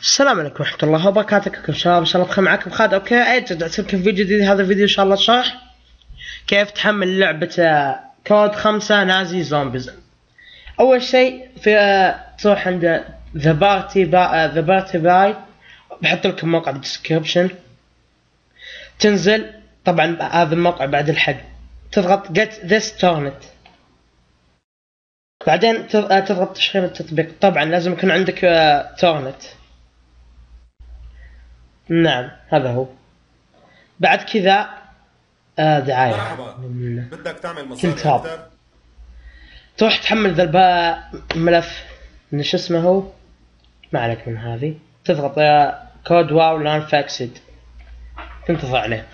السلام عليكم ورحمة الله وبركاته. كيفكم شباب؟ إن شاء الله بخير معكم. خالد okay. رجعت لكم فيديو جديد هذا الفيديو إن شاء الله شرح كيف تحمل لعبة آه، كود خمسة Nazi Zombies. أول شيء في آه، تروح عند The Pirate The Pirate Bay بحط لكم موقع بال description تنزل. طبعا هذا الموقع بعد الحق. تضغط get this torrent بعدين آه، تضغط تشغيل التطبيق. طبعا لازم يكون عندك تورنت نعم هذا هو. بعد كذا آه دعاية مرحبا. بدك تعمل مصاري تروح تحمل ذا الملف من شو اسمه هو؟ ما عليك من هذه. تضغط آه، كود واو لأن فاكسد تنتظر عليه.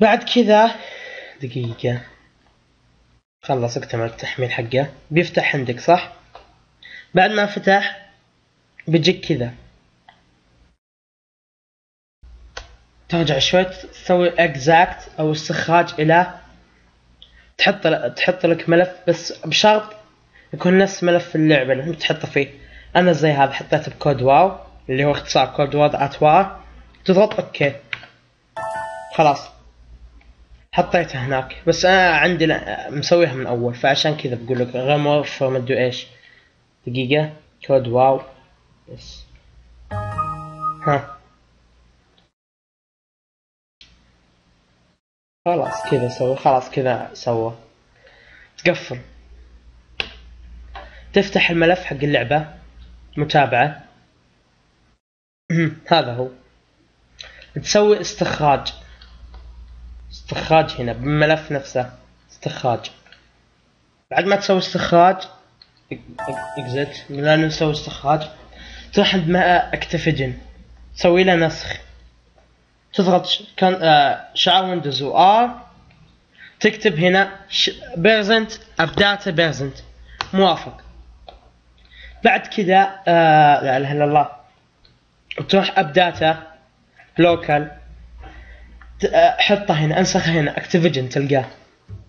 بعد كذا دقيقة. خلص اكتمل التحميل حقه. بيفتح عندك صح؟ بعد ما فتح بيجيك كذا. ترجع شوي تسوي extract أو استخراج إلى تحط تحط لك ملف بس بشرط يكون نفس ملف اللعبة اللي انت تحطه فيه. أنا زي هذا حطيته بكود واو اللي هو اختصار كود واو at war تضغط أوكي. خلاص. حطيته هناك. بس أنا عندي مسويها من أول فعشان كذا بقول لك غمر فما أدري إيش. دقيقة. كود واو. بس ها. خلاص كذا سوى. خلاص كذا سوى. تقفل. تفتح الملف حق اللعبة. متابعة. هذا هو. تسوي استخراج. استخراج هنا بالملف نفسه. استخراج. بعد ما تسوي استخراج اكزت لا نسوي استخراج. تروح عند اكتيفيجن تسوي له نسخ. تضغط كان آه شعار ويندوز وار تكتب هنا بيرزنت appdata percent موافق. بعد كذا آه لا إله إلا الله. تروح appdata local حطه هنا أنسخه هنا Activision تلقاه.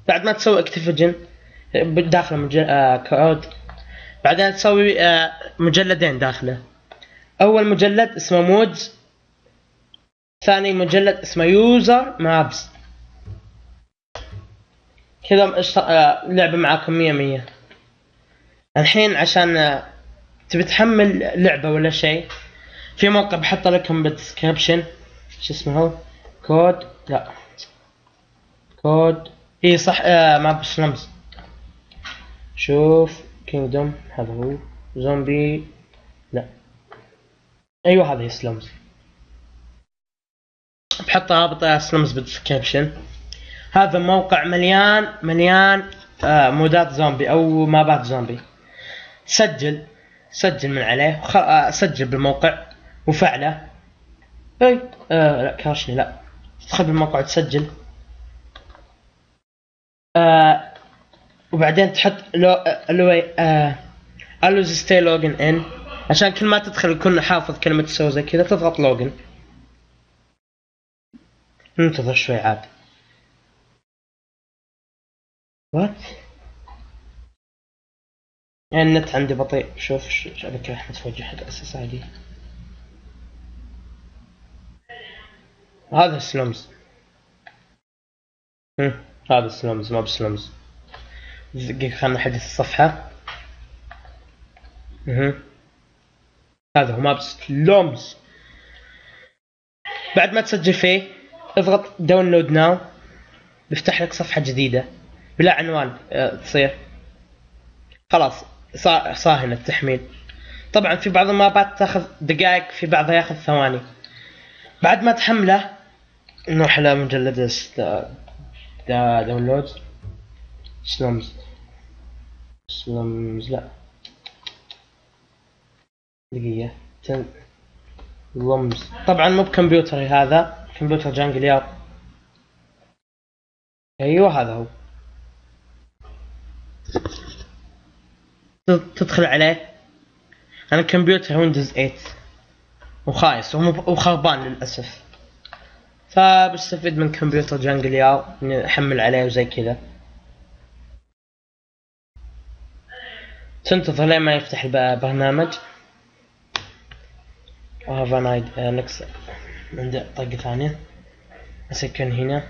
بعد ما تسوي Activision داخله مجل... آه كود بعدين تسوي آه مجلدين داخله. أول مجلد اسمه mods ثاني مجلد اسمه usermaps. كذا اشت- آه، لعبة معاكم مية مية. الحين عشان آه، تبي تحمل لعبة ولا شيء في موقع بحط لكم بالدسكربشن شو اسمه هو؟ كود لا. كود. اي صح آه ما بسلمز شوف كينجدوم هذا هو. زومبي لا. أيوه هذا سلمز. بحط رابط slums بال description هذا موقع مليان مليان آه مودات زومبي أو مابات زومبي. سجل سجل من عليه. آه سجل بالموقع وفعله. اي آه لا كاشني لا. تدخل بالموقع وتسجل. آه وبعدين تحط لو آه لو آه always stay logged in. عشان كل ما تدخل يكون حافظ كلمة تسوي زي كذا تضغط login. ننتظر شوي عاد. وات النت عندي بطيء. شوف شبكة احمد فوجي حق أساس عادي هذا سلمز هذا سلمز ما بسلمز خلنا نحدث الصفحة. هذا هو ما بسلمز بعد ما تسجل فيه اضغط داونلود ناو بيفتح لك صفحة جديدة. بلا عنوان آه، تصير. خلاص هنا التحميل. طبعا في بعض المابات تاخذ دقائق في بعضها ياخذ ثواني. بعد ما تحمله نروح على مجلد دا, دا download. slums slums لا. دقيقة. تن... لمز. طبعا مو بكمبيوتري هذا. كمبيوتر جانجليار أيوه هذا هو. تد- تدخل عليه. أنا كمبيوتر Windows 8 وخايس. وخربان للأسف. فبستفيد من كمبيوتر جانجليار اني احمل عليه وزي كذا. تنتظر لين ما يفتح البرنامج وهذا نايد نكس عندي طاقة ثانية. اسكن هنا.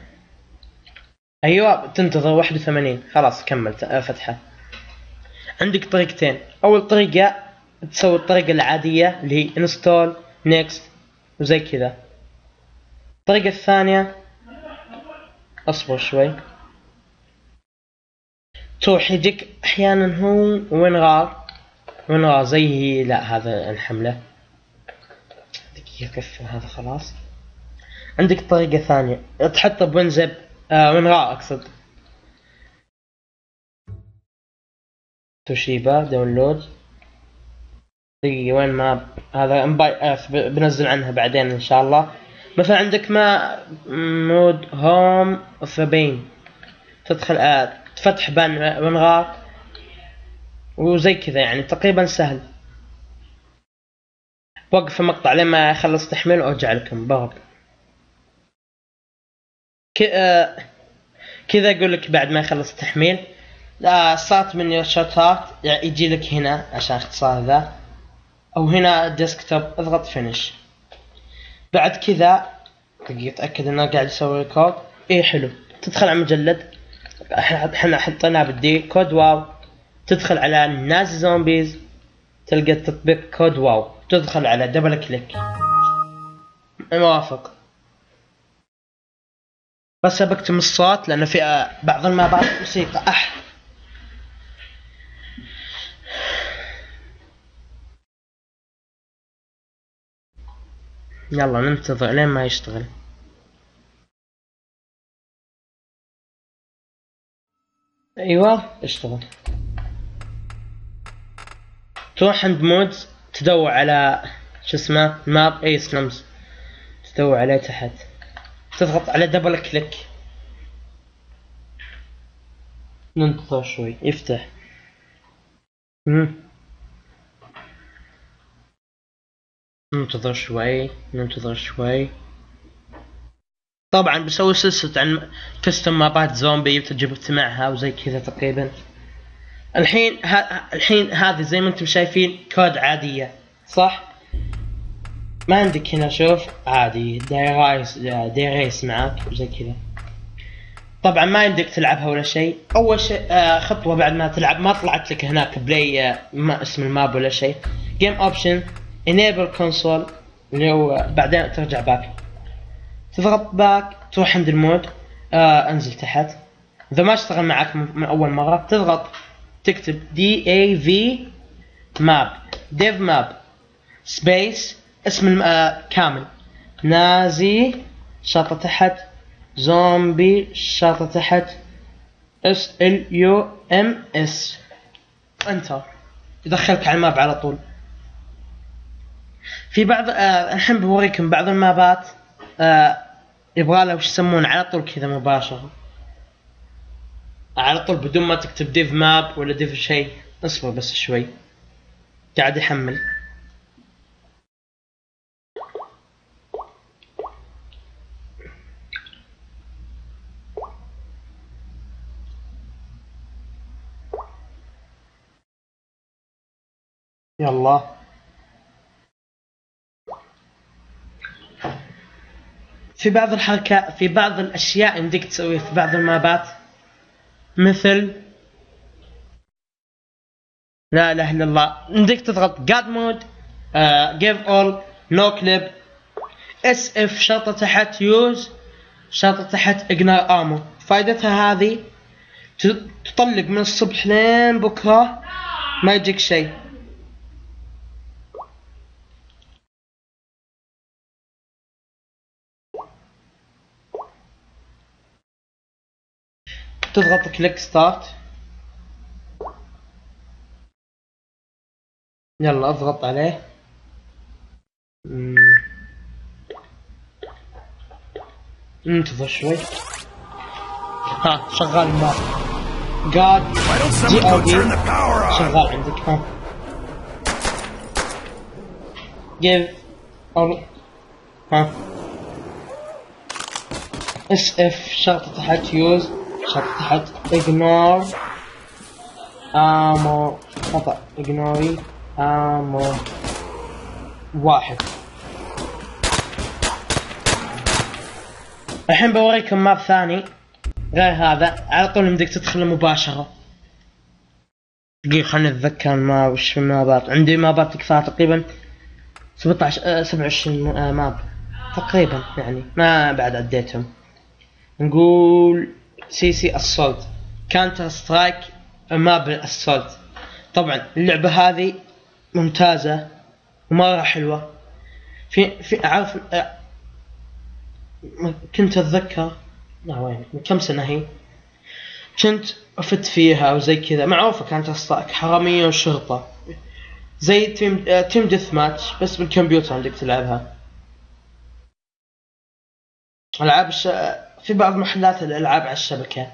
أيوه تنتظر واحد وثمانين. خلاص كملت. آه، فتحة. عندك طريقتين. أول طريقة تسوي الطريقة العادية اللي هي install next وزي كذا. الطريقة الثانية اصبر شوي. تروح يجيك أحيانا هو WinRAR WinRAR زي لا هذا الحملة. دقيقة كفر هذا خلاص. عندك طريقة ثانية تحطه ب WinZip آه وين غار أقصد. توشيبا داونلود. دقيقة وين ما هذا مباي بنزل عنها بعدين إن شاء الله. مثلا عندك ما مود هوم فبين تدخل آه تفتح بان منغار وزي كذا يعني تقريبا سهل. وقف المقطع لما يخلص تحميل وارجع لكم. برضه آه، كذا أقول لك بعد ما يخلص التحميل. صارت مني شوتات. يعني يجي لك هنا عشان اختصار ذا. أو هنا desktop اضغط finish بعد كذا دقيقة إنه قاعد يسوي record إيه حلو. تدخل على مجلد إحنا حطيناه بال D COD WaW. تدخل على Nazi Zombies. تلقى التطبيق COD WaW. تدخل على double click موافق. بس بكتم الصوت لأنه في بعض المابات موسيقى. أح. يلا ننتظر لين ما يشتغل. أيوه اشتغل. تروح عند mods تدور على شو اسمه map اي slums تدور عليه تحت. تضغط على double click ننتظر شوي. يفتح. مم. ننتظر شوي ننتظر شوي. طبعا بسوي سلسلة عن custom مابات زومبي وتجربتي معها وزي كذا تقريبا. الحين ها الحين هذه زي ما أنتم شايفين COD عادية صح؟ ما عندك هنا شوف؟ عادي Der Riese Der Riese معاك وزي كذا. طبعا ما عندك تلعبها ولا شيء. أول شيء آه خطوة بعد ما تلعب ما طلعت لك هناك play آه ما اسم ال map ولا شيء. game option enable console اللي هو بعدين ترجع back تضغط back تروح عند ال mod. آه انزل تحت. إذا ما اشتغل معك من أول مرة تضغط تكتب D E V map dev map space اسم آه كامل. nazi شرطة تحت. زومبي شرطة تحت. S L U M S enter يدخلك على ال map على طول. في بعض آه الحين بوريكم بعض المابات آه يبغى له وش يسمون على طول كذا مباشرة. على طول بدون ما تكتب ديف ماب ولا ديف شيء. اصبر بس شوي. قاعد يحمل. يلا. في بعض الحركات في بعض الأشياء يمديك تسويها في بعض المابات. مثل لا إله إلا الله. يمديك تضغط god mode give all no clip S F شرطة تحت use شرطة تحت ignore ammo فائدتها هذه تطلق من الصبح لين بكرة ما يجيك شيء. تضغط كليك ستارت يلا اضغط عليه. انتظر شوي. ها شغال ما. قاعد جي أو بي شغال عندك ها. Give ها. S F شرطة تحت use شرط تحت. Ignore. Ammo خطأ. ignore ammo واحد. الحين بوريكم map ثاني. غير هذا على طول يمديك تدخل مباشرة دقيقة خليني اتذكر ما وش المابات. عندي مابات تكفى تقريبا 17 آه 27 آه map. تقريبا يعني. ما بعد عديتهم. نقول C C assault Counter Strike map ال assault طبعا اللعبة هذه ممتازة ومرة حلوة. في في آه، كنت أتذكر وين؟ من كم سنة هي؟ كنت أفت فيها وزي كذا. معروفة Counter Strike حرامية وشرطة. زي team team deathmatch بس بالكمبيوتر عندك تلعبها. ألعاب. في بعض محلات الألعاب على الشبكة.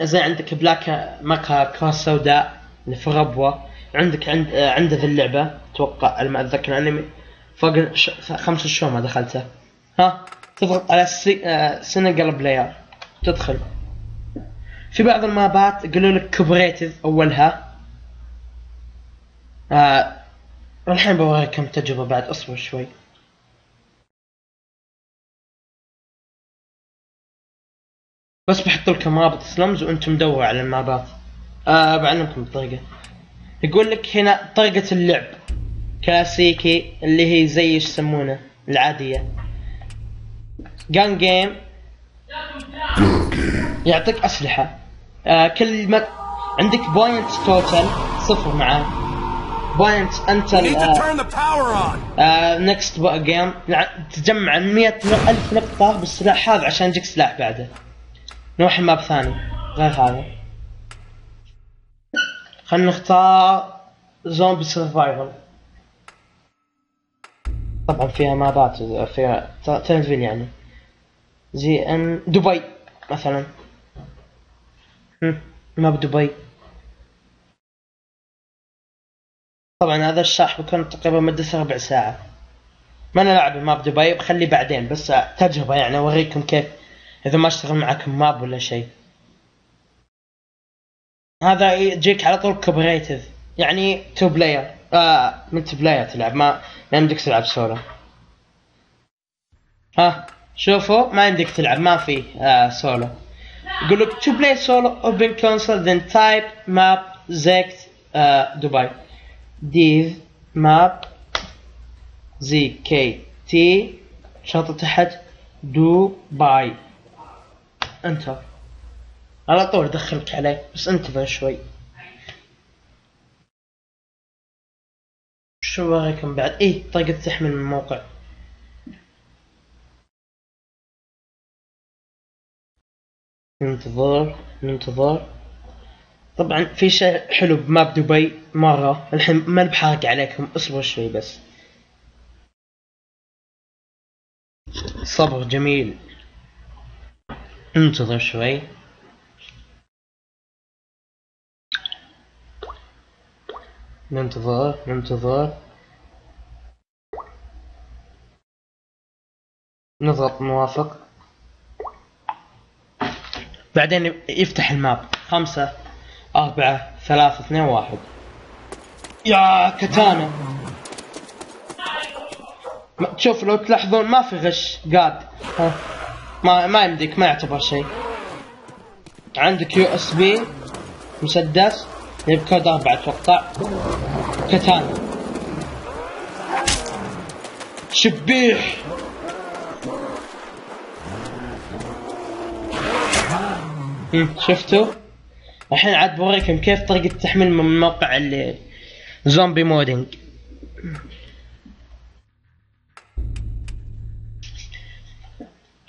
زي عندك بلاك ماكا كراس سوداء اللي في الربوه عندك عند عنده في اللعبة أتوقع ما أتذكر انمي فوق. خمس شهور ما دخلته. ها؟ تضغط على سي... آه، player. تدخل. في بعض المابات يقولوا لك cooperative أولها. آه الحين بوريكم تجربة بعد أصبر شوي. بس بحط لكم رابط سلمز وأنتم دوروا على المابات. آه بعلمكم الطريقة. يقول لك هنا طريقة اللعب. كلاسيكي اللي هي زي إيش يسمونه العادية. جان جيم يعطيك أسلحة. آه كل ما عندك point total صفر معاه. point انت next game تجمع 100 ألف نقطة بالسلاح هذا عشان يجيك سلاح بعده. نروح ال map ثاني. غير هذا. خلينا نختار zombie survival. طبعا فيها مابات فيها تنزل يعني. زي إن دبي مثلا. map دبي. طبعا هذا الشرح بيكون تقريبا مدته ربع ساعة. ما أنا لاعب map دبي بخليه بعدين بس تجربة يعني أوريكم كيف. إذا ما أشتغل معكم map ولا شيء. هذا يجيك على طول cooperative يعني two player آه multiplayer تلعب. ما ما يمديك تلعب سولو ها شوفوا ما يمديك تلعب ما في آه سولو يقول لك to play solo open console then type map zkt دبي dev map z k t شرطة تحت do enter على طول دخلك عليه بس انتبه شوي. شو رايكم بعد؟ إيه طريقة تحمل من الموقع. ننتظر ننتظر طبعا في شيء حلو بماب دبي مرة. الحين ما بحرق عليكم اصبروا شوي بس. صبر جميل. انتظر شوي. ننتظر ننتظر. نضغط موافق. بعدين يفتح الماب. خمسة أربعة ثلاثة اثنين واحد. يا كتانا تشوف لو تلاحظون ما في غش. قاد ها. ما ما يمديك ما يعتبر شيء. عندك USP مسدس ب COD أربعة أتوقع. katana شبيح. شفتوا؟ الحين عاد بوريكم كيف طريقة تحميل من موقع اللي zombie modding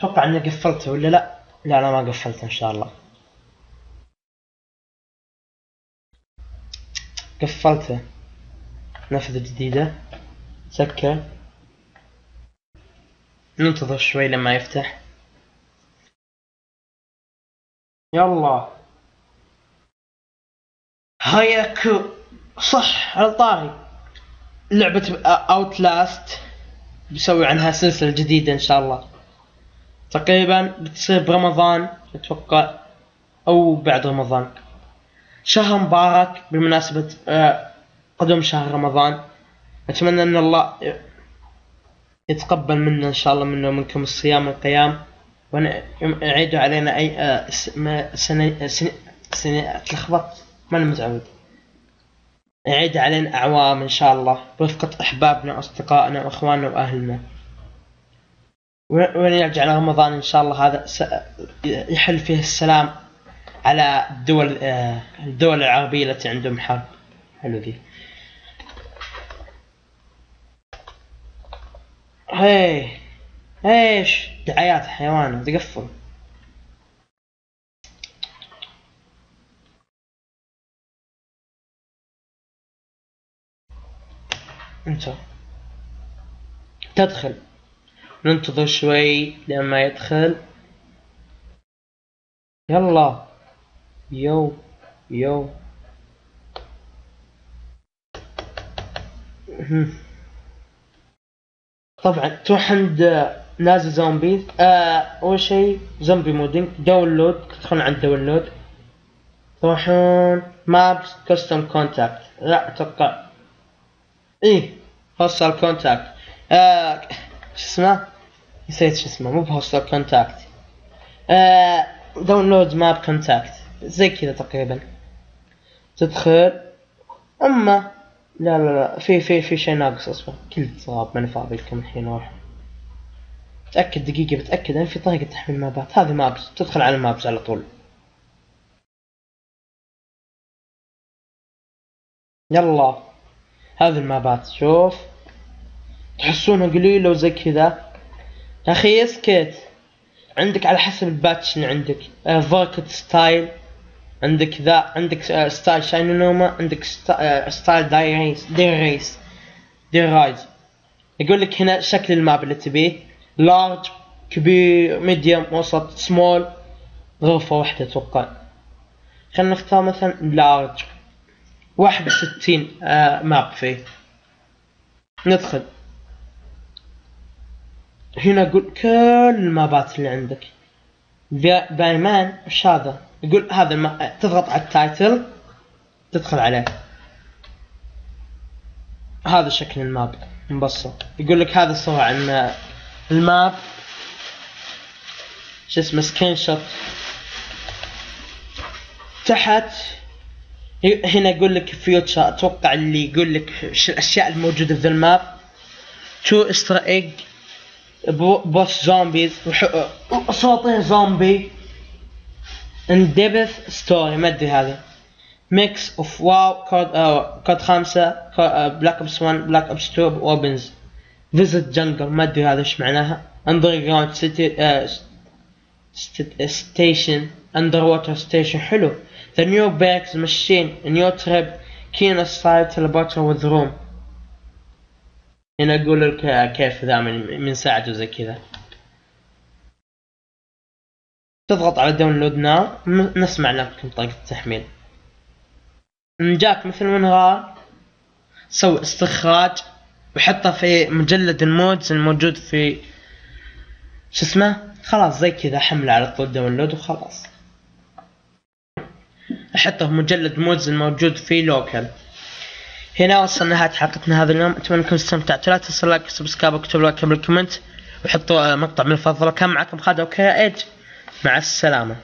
أتوقع إني قفلته ولا لا؟ لا لا ما قفلته إن شاء الله. قفلته. نفذ جديدة. سكر ننتظر شوي لما يفتح. يلا. هياكو صح على طاري. لعبة اوتلاست بسوي عنها سلسلة جديدة إن شاء الله. تقريبا بتصير برمضان أتوقع أو بعد رمضان. شهر مبارك بمناسبة آه، قدوم شهر رمضان. أتمنى أن الله يتقبل منا إن شاء الله منا ومنكم الصيام والقيام. ويعيد علينا أي آه، سنة سنة سنة تلخبط ما أنا متعود يعيد علينا أعوام إن شاء الله. برفقة أحبابنا وأصدقائنا وأخواننا وأهلنا. وين يرجع رمضان إن شاء الله هذا يحل فيه السلام على الدول آه، الدول العربية التي عندهم حرب. حلو ذي. هي إيش؟ دعايات حيوان تقفل انت تدخل. ننتظر شوي لما يدخل. يلا. يو. يو. طبعا تروح عند نازل زومبي. آه أول شيء zombie modding. download. تدخلون عند download. تروحون maps custom content. لا أتوقع. إيه hosted content. آه شو اسمه؟ نسيت شو اسمه مو ب hosted content download map content زي كذا تقريبا. تدخل أما لا لا لا في في في شيء ناقص اصبر كل صواب ماني فاضي لكم الحين أروح تأكد دقيقة بتأكد إن في طريقة تحميل مابات. هذه maps. تدخل على ال maps على طول. يلا. هذه المابات شوف. تحسونها قليلة وزي كذا. أخي اسكت عندك على حسب ال patch اللي عندك. Verrückt آه، style عندك the عندك آه، style Shi No Numa عندك آه، style Der Riese Der Riese Der Riese يقول لك هنا شكل ال map اللي تبيه. large كبير medium وسط سمول غرفة واحدة أتوقع. خلينا نختار مثلا large واحد وستين map فيه. ندخل. هنا أقول كل المابات اللي عندك. بايمان وش هذا يقول هذا الم... تضغط على ال title تدخل عليه. هذا شكل ال map. مبسط يقول لك هذا صورة عن ال map. شو اسمه؟ screenshot تحت. هنا يقول لك feature أتوقع اللي يقول لك الأشياء الموجودة في ال map. two easter egg boss zombies أساطير zombie. in depth story ما أدري هذه mix of WaW COD COD خمسة Black Ops 1 Black Ops 2 weapons visit jungle ما أدري هذا إيش معناها. underground city station underwater station حلو. the new perks machine new trap Kino style teleporter with room هنا أقول لك كيف ذا من ساعته زي كذا. تضغط على download now نسمع لكم طريقة التحميل. إن جاك مثل منغار سوي استخراج وحطه في مجلد ال mods الموجود في شو اسمه؟ خلاص زي كذا حمله على طول download وخلاص. أحطه في مجلد mods الموجود في local هنا وصلنا نهاية حلقتنا هذا اليوم. أتمنى أنكم استمتعتوا. لا تنسوا like و subscribe واكتبوا like قبل ال comment وحطوا مقطع من الفضل. كان معكم خالد. okay ايج مع السلامة.